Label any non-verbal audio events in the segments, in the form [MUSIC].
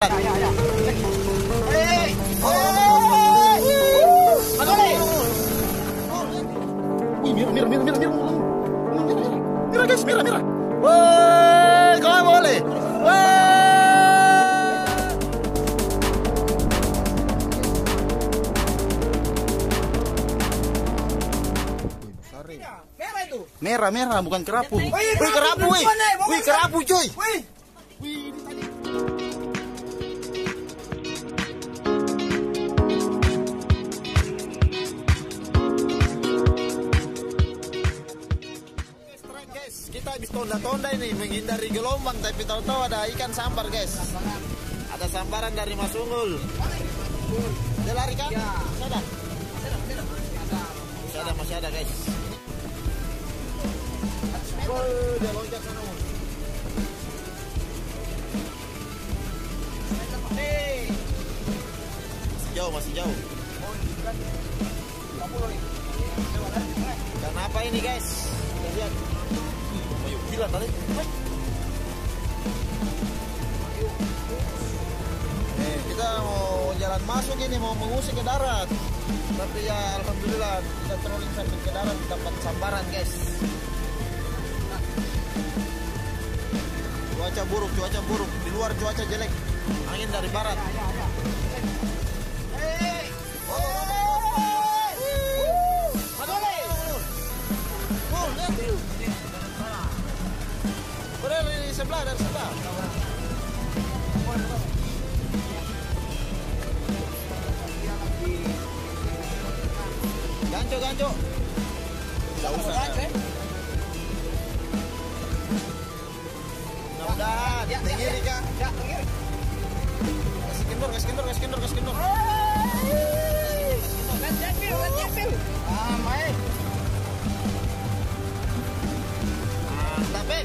Mirror. Mirror, guys, kau boleh. Merah itu. Merah, merah, bukan kerapu. Wih, kerapu, wih. Wih, kerapu, cuy. Wih. Wih, habis tonda-tonda ini menghindari gelombang tapi tahu-tahu ada ikan sambar guys. Ada sambaran dari Mas Unggul. Dia lari kan? Masih ada? Masih ada, masih ada guys. Oh, dia loncat sana. Masih jauh, masih jauh. Kenapa ini guys? Kita lihat. Kita mau jalan masuk ini mau mengusik ke darat. Tapi ya alhamdulillah kita trolling sambil ke darat dapat sambaran guys. Cuaca buruk, cuaca buruk. Di luar cuaca jelek. Angin dari barat. Sebelah, dari sebelah. Tidak usah. Mudah-mudahan. Ya, ya, kiri. Ya, kiri. Kasih kendor, kasih kendor, kasih kendor, kasih kendor. Ah, main. Mantap, Ben.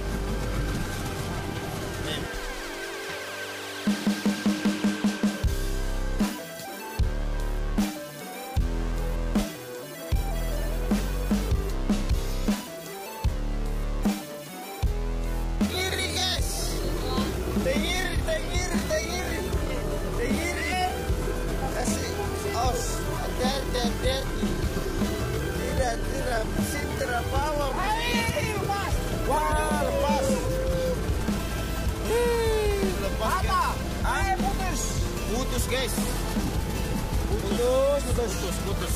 Tidak, tidak. Terbawa. Ayo, Mas. Wah, lepas. Putus, guys. Putus, putus, putus, putus.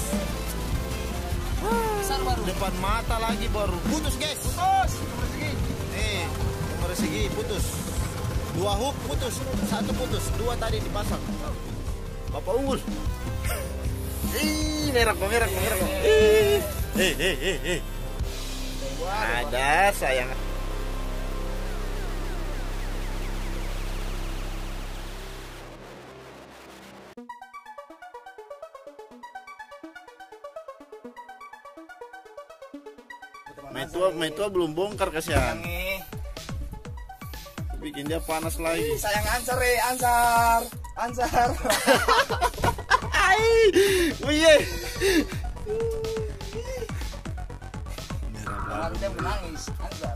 Besar baru. Depan mata lagi baru putus, guys. Putus. Persegi. Nih, nomor segi putus. Dua hook putus, satu putus, dua tadi dipasang. Bapak unggul. Ih, merah kok, merah kok, merah kok. Ih, eh, eh, eh, eh. Ada sayang. Metua, Metua belum bongkar kasihan. Bikin dia panas lagi. Sayang Ansar, eh, Ansar. Ansar. [LAUGHS] Ai. Orang dia menangis, Ansar.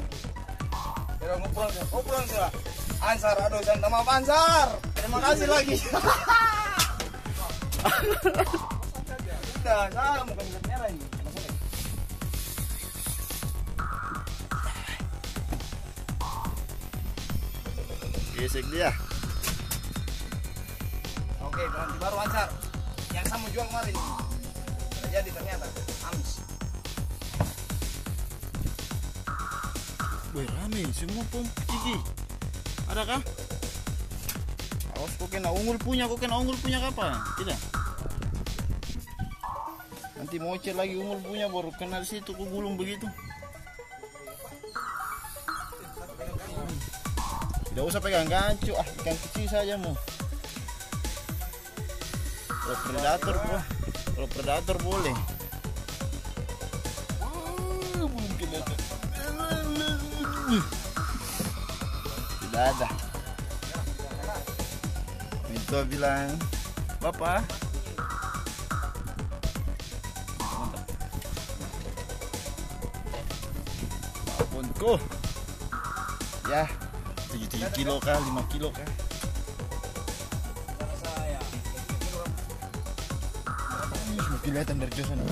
Kira ngumpul, ngumpul sudah. Ansar, aduh, minta maaf Ansar. Terima kasih lagi. [LAUGHS] [LAUGHS] Udah, saya lihat merah ini. Gesek dia. Oke, berhenti baru Ansar. Yang sama jual kemarin. Sudah jadi ternyata. Amis. Wih rame, semua pom gigi. Ada kah? Awas kok kena unggul punya, kok kena unggul punya kapan? Tidak. Nanti mau cek lagi unggul punya baru kena di situ kok gulung begitu. Tidak usah pegang gancu, ah ikan kecil saja mau. Kalau predator, Bro. Kalau predator boleh. Belum kena. Tidak ada. Itu bilang, Bapak. Abonku. Ya, tujuh kilo kah lima kilo kah kelihatan dari jauh sana.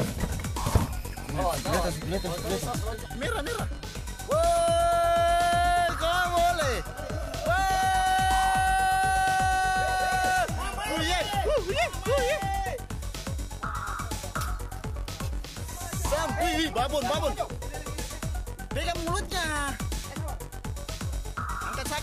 Oh, kelihatan, kelihatan, kelihatan. Oh, merah, merah. Woi, kau boleh. Woi, huye, huye, huye. Sam, babon, babon. Pegang mulutnya.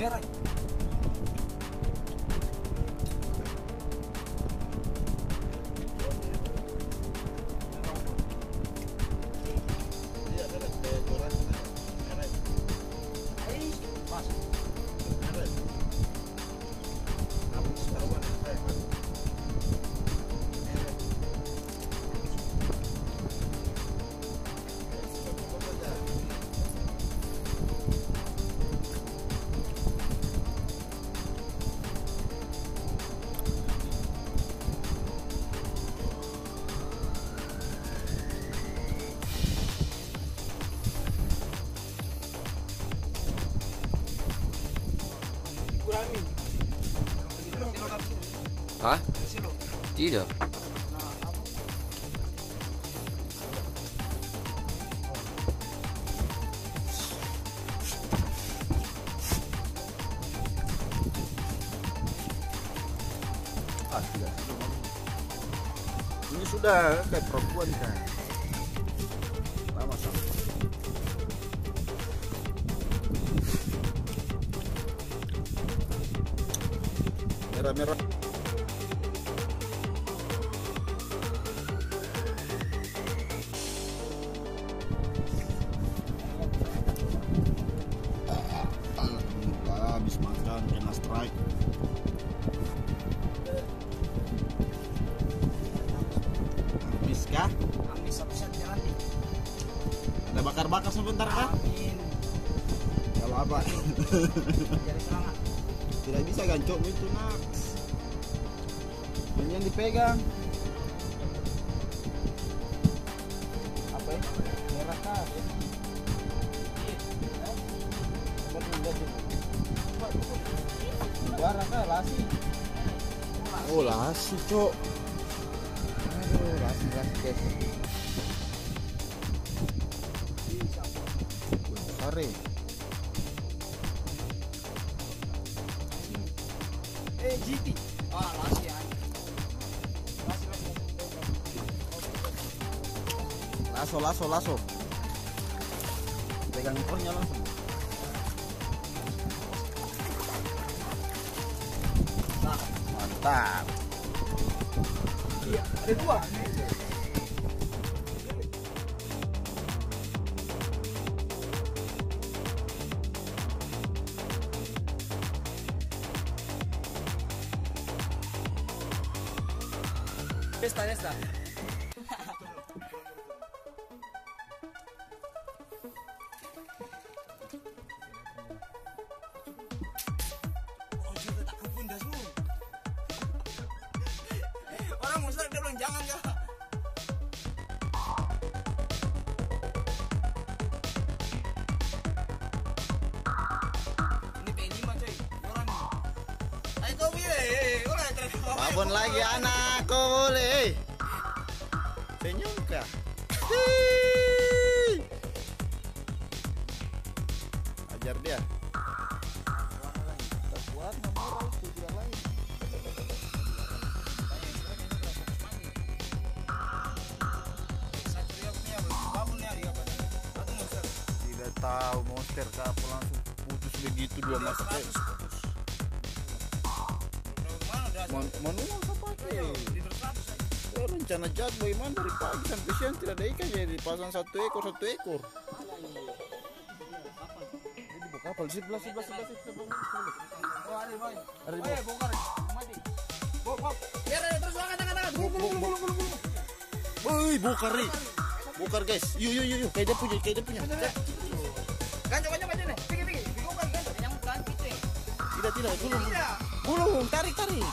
Ih, merah. Hah? Tidak. Ah, tidak. Ini sudah kayak perempuan kan. Lama sama. Alhamdulillah habis makan kena strike. Habis kah? Ambil satu-satu jalan nih. Ada bakar-bakar sebentar kah? Amin. Kalau apa? Jadi semangat. Tidak bisa gancok itu nak. Ini yang dipegang. Apa ya? Merah kah? Bara kah? Lasi. Oh lasi cok. Aduh lasi lasi guys. GT. Ah, lasi ya. Laso, laso, laso. Pegang ekornya langsung. Mantap. Iya, ada dua. esta, en esta. Babon lagi anakku boleh. Senyum kah? Ajar dia. Tidak tahu monster kah apa langsung putus begitu dua masa. Man manual. Ya, rencana jahat bagaimana dari pagi sampai siang tidak ada ikan jadi pasang satu ekor satu ekor. Ini buka kapal sebelah sebelah sebelah sebelah. Oh, ada boy. Ada di Eh, bongkar. Mati. Bok, bok. Biar ada terus angkat angkat angkat. Gulung, gulung, gulung, gulung, gulung. Woi, bokar nih. Bokar guys. Yuk, yuk, yuk, yuk. Kayak dia punya, kayak dia punya. Ganjok, ganjok nih. Yang bukan, gitu ya. Tidak, tidak. Belum. Tidak. Belum. Tarik, tarik.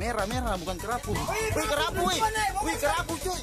Merah. Merah, bukan kerapu. Wih, kerapu. Wih, kerapu, cuy.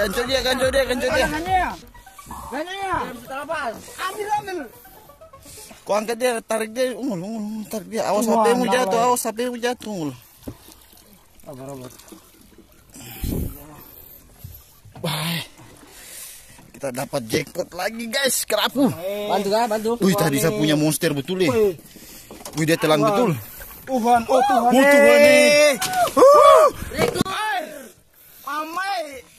Gancur dia, gancur dia, gancur dia. Gancur dia. Gancur dia. Gancur Ambil, ambil. Kau angkat dia, tarik dia, umul umul, tarik dia. Awas dia. Gancur dia. awas sampai hujatul. dia. Gancur dia. Gancur dia. Kita dapat jackpot lagi, guys. Kerapu. Eh. Bantu lah, bantu. Wih, tadi saya punya monster betul, ya. Wih, dia telan betul. Tuhan, oh Tuhan. Oh Tuhan. Tuhan. Eh. Amai.